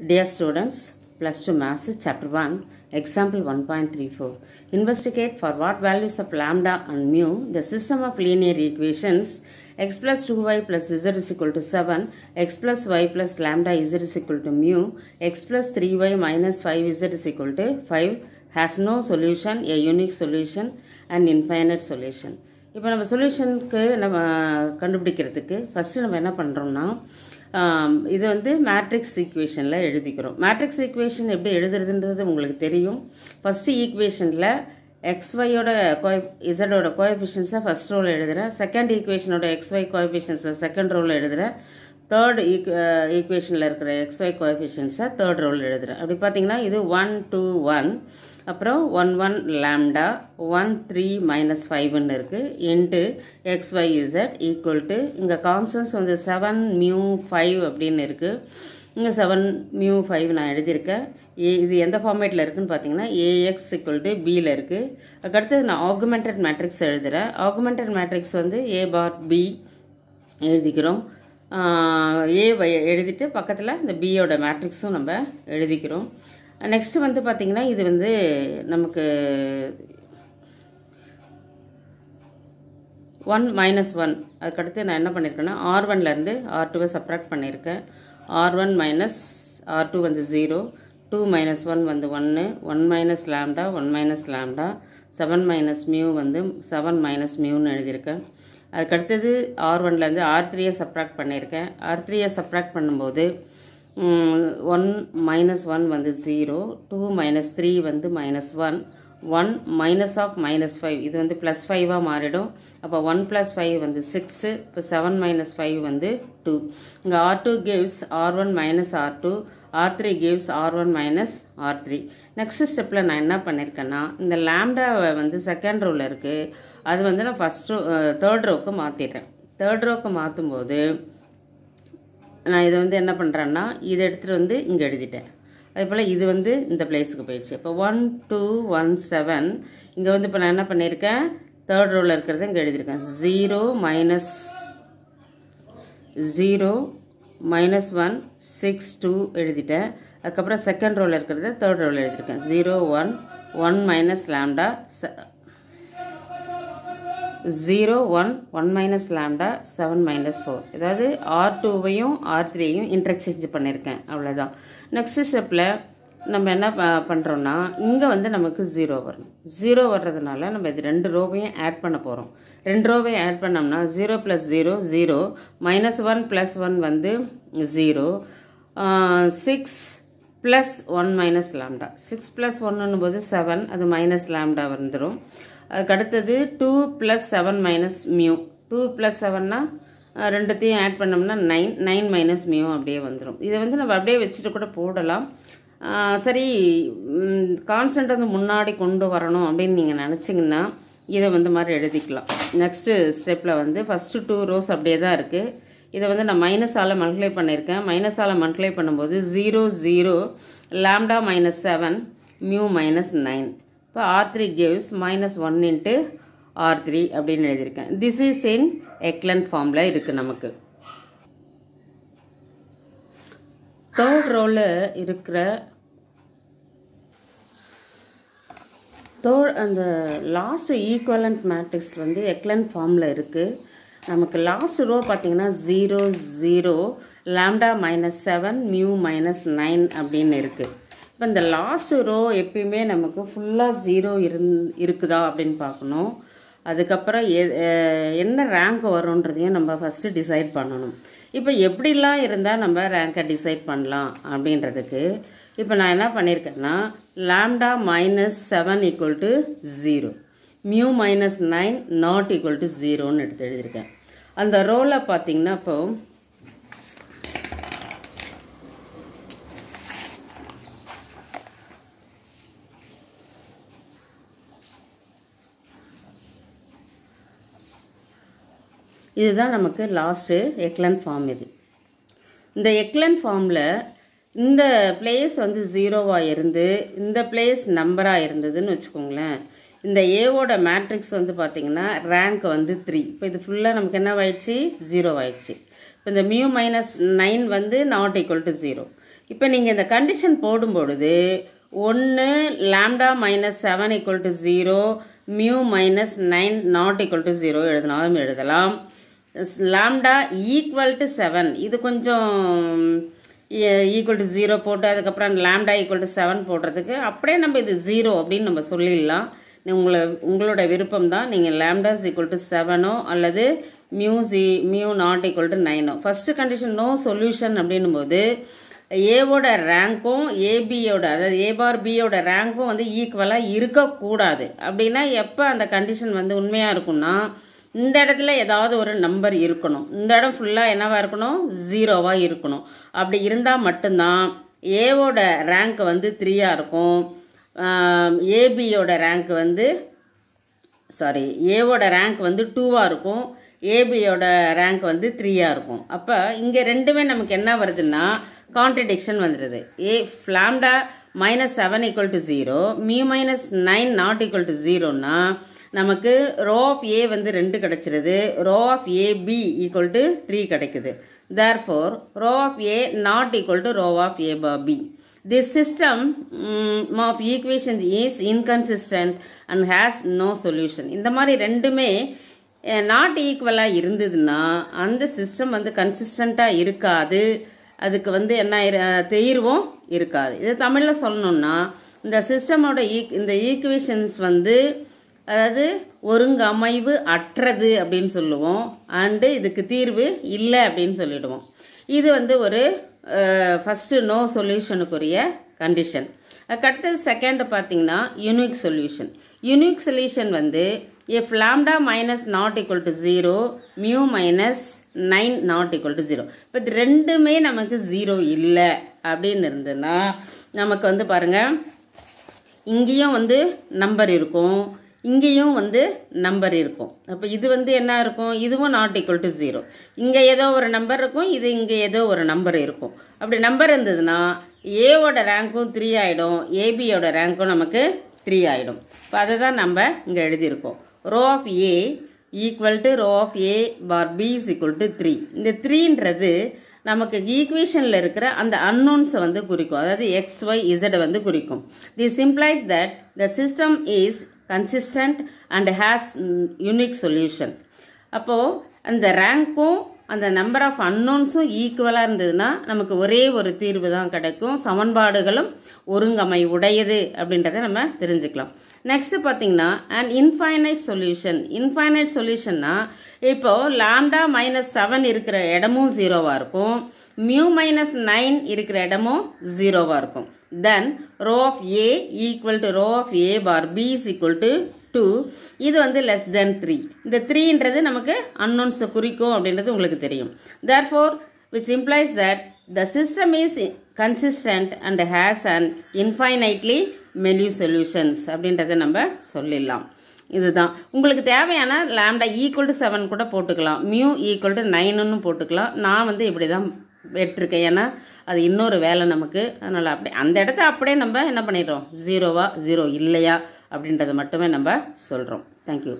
Dear students, plus 2 Maths, Chapter 1, Example 1.34. Investigate for what values of lambda and mu the system of linear equations x plus 2y plus z is equal to 7, x plus y plus lambda z is equal to mu, x plus 3y minus 5z is equal to 5 has no solution, a unique solution and infinite solution. இப்போ நம்ம சொல்யூஷனுக்கு நம்ம கண்டுபிடிக்கிறதுக்கு first நம்ம என்ன பண்ணுறோம்னா இது வந்து matrix ஈக்குவேஷனில் எழுதிக்கிறோம். மேட்ரிக்ஸ் ஈக்குவேஷன் எப்படி எழுதுறதுன்றது உங்களுக்கு தெரியும். ஃபஸ்ட்டு ஈக்குவேஷனில் எக்ஸ்ஒயோட கோய் இசடோட கோஎஃபிஷியன்ஸை ஃபஸ்ட் ரோவில் எழுதுகிறேன் செகண்ட் ஈக்குவேஷனோட எக்ஸ்ஒய் கோஎஃபிஷியன்ஸை செகண்ட் ரோவில் எழுதுகிறேன் தேர்ட் ஈக் ஈக்குவேஷனில் இருக்கிற எக்ஸ்ஒய் கோஎஃபிஷியன்ஸை தேர்ட் ரோல் எழுதுகிறேன் அப்படி பார்த்தீங்கன்னா இது ஒன் டூ ஒன் அப்புறம் one one lambda one three minus ஃபைவ்னு இருக்குது into x y z equal to இங்கே கான்சன்ஸ் வந்து செவன் மியூ ஃபைவ் அப்படின்னு இருக்குது இங்கே செவன் மியூ ஃபைவ் நான் எழுதியிருக்கேன். ஏ இது எந்த ஃபார்மேட்டில் இருக்குதுன்னு பார்த்தீங்கன்னா ஏஎக்ஸ் ஈக்குவல் டு பியில் இருக்குது அதுக்கடுத்து நான் ஆகுமெண்டட் மேட்ரிக்ஸ் எழுதுகிறேன் ஆகுமெண்டட் மேட்ரிக்ஸ் வந்து ஏ பார் பி எழுதிக்கிறோம். ஏ எழுதிட்டு பக்கத்தில் இந்த பியோட மேட்ரிக்ஸும் நம்ம எழுதிக்கிறோம். நெக்ஸ்ட்டு வந்து பார்த்திங்கன்னா இது வந்து நமக்கு ஒன் மைனஸ் ஒன் அதுக்கடுத்து நான் என்ன பண்ணியிருக்கேன்னா ஆர் ஒன்லேருந்து ஆர் டூவை சப்ராக்ட் பண்ணியிருக்கேன் R one minus R two வந்து ஜீரோ டூ மைனஸ் ஒன் வந்து ஒன்று one minus lambda one minus lambda seven minus mu வந்து செவன் மைனஸ் மியூன்னு எழுதியிருக்கேன். அதுக்கடுத்தது ஆர் ஒன்லேருந்து ஆர் த்ரீயை சப்ராக்ட் பண்ணியிருக்கேன். ஆர் த்ரீயை சப்ராக்ட் பண்ணும்போது ஒன் மைனஸ் ஒன் வந்து ஜீரோ டூ மைனஸ் த்ரீ வந்து minus one one minus of minus five இது வந்து ப்ளஸ் ஃபைவாக மாறிடும். அப்போ ஒன் ப்ளஸ் ஃபைவ் வந்து சிக்ஸு இப்போ செவன் மைனஸ் ஃபைவ் வந்து டூ இங்கே R two gives R one minus R two R three gives R one minus R three next ஸ்டெப்பில் நான் என்ன பண்ணியிருக்கேன்னா இந்த லேம்டாவை வந்து செகண்ட் ரோவில் இருக்குது அது வந்து நான் ஃபஸ்ட் ரோ தேர்ட் ரோக்கு மாற்றிடுறேன் தேர்ட் மாற்றும் மாற்றும்போது நான் இதை வந்து என்ன பண்ணுறேன்னா இதை எடுத்துகிட்டு வந்து இங்கே எழுதிட்டேன். அதே போல் இது வந்து இந்த பிளேஸுக்கு போயிடுச்சு. இப்போ ஒன் டூ ஒன் செவன் இங்கே வந்து இப்போ நான் என்ன பண்ணியிருக்கேன்? தேர்ட் ரோவில் இருக்கிறத இங்கே எழுதியிருக்கேன். Zero minus zero minus one six two எழுதிட்டேன். அதுக்கப்புறம் செகண்ட் ரோவில் இருக்கிறத தேர்ட் ரோவில் எழுதியிருக்கேன். Zero one one minus lambda zero one one minus lambda seven minus four அதாவது ஆர் டூவையும் ஆர் த்ரீயையும் இன்டர்சேஞ்ச் பண்ணியிருக்கேன் அவ்வளோதான் நெக்ஸ்ட் ஸ்டெப்பில் நம்ம என்ன ப பண்ணுறோன்னா இங்கே வந்து நமக்கு ஜீரோ வரணும். ஜீரோ வர்றதுனால நம்ம இது ரெண்டு ரோவையும் ஆட் பண்ண போகிறோம் ரெண்டு ரோவையும் ஆட் பண்ணோம்னா zero plus zero zero minus one plus one வந்து zero six plus one minus lambda six plus ஒன்னும் போது செவன் அது மைனஸ் லேம்டா வந்துடும் அதுக்கு அடுத்தது two plus seven minus mu two plus செவன்னா ரெண்டுத்தையும் ஆட் பண்ணோம்னா நைன் நைன் மைனஸ் மியூ அப்படியே வந்துடும் இதை வந்து நம்ம அப்படியே வச்சுட்டு கூட போடலாம். சரி கான்ஸ்டன்ட் வந்து முன்னாடி கொண்டு வரணும் அப்படின்னு நீங்கள் நினச்சிங்கன்னா இதை வந்து மாதிரி எழுதிக்கலாம். நெக்ஸ்ட்டு ஸ்டெப்பில் வந்து ஃபஸ்ட்டு டூ ரோஸ் அப்படியே தான் இருக்குது இதை வந்து நான் மைனஸால் மல்டிப்ளை பண்ணியிருக்கேன். மைனஸால் மல்டிப்ளை பண்ணும்போது zero zero lambda minus seven mu minus nine இப்போ R three gives minus one into R three அப்படின்னு எழுதியிருக்கேன். திஸ் இஸ் இன் எக்லன் ஃபார்மில் இருக்குது நமக்கு. தேர்ட் ரோவில் இருக்கிற தோ அந்த லாஸ்ட் ஈக்குவலண்ட் மேட்ரிக்ஸ் வந்து எக்லன் ஃபார்மில் இருக்குது நமக்கு லாஸ்ட் ரோ பார்த்திங்கன்னா zero zero lambda minus seven mu minus nine அப்படின்னு இருக்குது இப்போ இந்த லாஸ்ட் ரோ எப்பயுமே நமக்கு ஃபுல்லாக ஜீரோ இருந் இருக்குதா அப்படின்னு பார்க்கணும். அதுக்கப்புறம் எ என்ன ரேங்க் வரும்ன்றதையும் நம்ம ஃபஸ்ட்டு டிசைட் பண்ணணும். இப்போ எப்படிலாம் இருந்தால் நம்ம ரேங்கை டிசைட் பண்ணலாம் அப்படின்றதுக்கு இப்போ நான் என்ன பண்ணியிருக்கேன்னா lambda minus seven equal to zero mu minus nine not equal to ஜீரோன்னு எடுத்து எழுதியிருக்கேன். அந்த ரோவில் பார்த்தீங்கன்னா இப்போ இதுதான் நமக்கு லாஸ்ட்டு எக்லன் ஃபார்ம் இது. இந்த எக்லன் ஃபார்மில் இந்த பிளேஸ் வந்து ஜீரோவாக இருந்து இந்த பிளேஸ் நம்பராக இருந்ததுன்னு வச்சுக்கோங்களேன். இந்த ஏவோட மேட்ரிக்ஸ் வந்து பார்த்திங்கன்னா ரேங்க் வந்து த்ரீ இப்போ இது ஃபுல்லாக நமக்கு என்ன ஆயிடுச்சு? ஜீரோ ஆயிடுச்சு. இப்போ இந்த மியூ மைனஸ் நைன் வந்து நாட் ஈக்குவல் டு ஜீரோ இப்போ நீங்கள் இந்த கண்டிஷன் போடும்பொழுது ஒன்று lambda minus seven equal to zero mu minus nine not equal to zero எழுதினாலும் எழுதலாம். லாம்டா ஈக்குவல் டு செவன் இது கொஞ்சம் ஈக்குவல் டு ஜீரோ போட்டு அதுக்கப்புறம் லேம்டா ஈக்குவல் டு செவன் போடுறதுக்கு அப்படியே நம்ம இது ஜீரோ அப்படின்னு நம்ம சொல்லிடலாம். உங்களை உங்களோட விருப்பம் தான் நீங்கள் லேம்டாஸ் ஈக்குவல் டு செவனோ அல்லது மியூசி மியூ நாட் ஈக்குவல் டு நைனோ ஃபஸ்ட்டு கண்டிஷன் நோ சொல்யூஷன் அப்படின்னும் போது ஏவோட ரேங்க்கும் ஏபியோட அதாவது ஏ பார் பியோட ரேங்க்கும் வந்து ஈக்குவலாக இருக்கக்கூடாது. அப்படின்னா எப்போ அந்த கண்டிஷன் வந்து உண்மையாக இருக்கும்னா இந்த இடத்துல ஏதாவது ஒரு நம்பர் இருக்கணும். இந்த இடம் ஃபுல்லாக என்னவாக இருக்கணும்? ஜீரோவாக இருக்கணும். அப்படி இருந்தால் மட்டும்தான் ஏவோட ரேங்க் வந்து த்ரீயாக இருக்கும். ஏபியோட ரேங்க் வந்து சாரி ஏவோட ரேங்க் வந்து டூவாக இருக்கும். ஏபியோட ரேங்க் வந்து த்ரீயாக இருக்கும். அப்போ இங்கே ரெண்டுமே நமக்கு என்ன வருதுன்னா கான்ட்ரடிக்ஷன் வந்துடுது if lambda minus seven equal to zero mu minus nine not equal to ஜீரோன்னா நமக்கு ரோ ஆஃப் ஏ வந்து ரெண்டு கிடைச்சிருது. Rho of A B equal to three கிடைக்குது. Therefore rho of A not equal to rho of A bar B This system um, of equations is inconsistent and has no solution. இந்த மாதிரி ரெண்டுமே eh, not ஈக்குவலாக இருந்ததுன்னா அந்த system வந்து கன்சிஸ்டண்ட்டாக இருக்காது. அதுக்கு வந்து என்ன தீர்வும் இருக்காது. இது தமிழில் சொல்லணும்னா இந்த சிஸ்டமோட ஈக் இந்த ஈக்குவேஷன்ஸ் வந்து அதாவது ஒருங்கமைவு அற்றது அப்படின்னு சொல்லுவோம். அண்டு இதுக்கு தீர்வு இல்லை அப்படின்னு சொல்லிடுவோம். இது வந்து ஒரு ஃபஸ்ட்டு நோ சொல்யூஷனுக்குரிய கண்டிஷன் அதுக்கடுத்தது செகண்ட் பார்த்தீங்கன்னா யூனிக் சொல்யூஷன் யூனிக் சொல்யூஷன் வந்து if lambda minus not equal to zero mu minus nine not equal to zero இப்போ இது ரெண்டுமே நமக்கு ஜீரோ இல்லை அப்படின்னு இருந்ததுன்னா நமக்கு வந்து பாருங்கள் இங்கேயும் வந்து நம்பர் இருக்கும். இங்கேயும் வந்து நம்பர் இருக்கும். அப்போ இது வந்து என்ன இருக்கும்? இதுவும் நாட் ஈக்குவல் டு ஜீரோ இங்கே ஏதோ ஒரு நம்பர் இருக்கும் இது இங்கே ஏதோ ஒரு நம்பர் இருக்கும். அப்படி நம்பர் இருந்ததுன்னா ஏவோட ரேங்க்கும் த்ரீ ஆகிடும் ஏபியோட ரேங்க்கும் நமக்கு த்ரீ ஆகிடும் இப்போ அதை தான் நம்ம இங்கே எழுதியிருக்கோம். Rho of A equal to rho of A bar B is equal to three இந்த த்ரீன்றது நமக்கு ஈக்குவேஷனில் இருக்கிற அந்த அன்னோன்ஸை வந்து குறிக்கும். அதாவது எக்ஸ் ஒய் இசடை வந்து குறிக்கும். This implies that the system is consistent and has unique solution அப்போது அந்த ரேங்க்கும் அந்த நம்பர் ஆஃப் அன்னோன்ஸும் ஈக்குவலாக இருந்ததுன்னா நமக்கு ஒரே ஒரு தீர்வு தான் கிடைக்கும். சமன்பாடுகளும் ஒருங்கமை உடையது அப்படின்றத நம்ம தெரிஞ்சுக்கலாம். நெக்ஸ்ட்டு பார்த்தீங்கன்னா அண்ட் இன்ஃபைனைட் சொல்யூஷன் இன்ஃபைனைட் சொல்யூஷன்னா இப்போது லாம்டா மைனஸ் செவன் இருக்கிற இடமும் ஜீரோவாக இருக்கும். மியூ மைனஸ் நைன் இருக்கிற இடமும் ஜீரோவாக இருக்கும். Then rho of A equal to rho of A bar B is equal to two இது வந்து லெஸ் தென் த்ரீ இந்த த்ரீன்றது நமக்கு அன்னோன்ஸை குறிக்கும் அப்படின்றது உங்களுக்கு தெரியும். Therefore which implies that the system is consistent and has and infinitely many solutions அப்படின்றத நம்ம சொல்லிடலாம். இதுதான். உங்களுக்கு தேவையான லேம்டா ஈக்குவல் டு செவன் கூட போட்டுக்கலாம். மியூ ஈக்குவல் டு நைனுன்னு போட்டுக்கலாம். நான் வந்து இப்படி தான் எடுத்திருக்கேன் ஏன்னா அது இன்னொரு வேலை நமக்கு. அதனால் அப்படியே அந்த இடத்த அப்படியே நம்ம என்ன பண்ணிடுறோம்? ஜீரோவா ஜீரோ இல்லையா? அப்படின்றத மட்டுமே நம்ம சொல்கிறோம் தேங்க்யூ